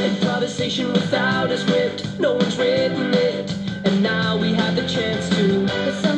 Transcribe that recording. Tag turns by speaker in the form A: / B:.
A: Improvisation without a script, no one's written it, and now we have the chance to.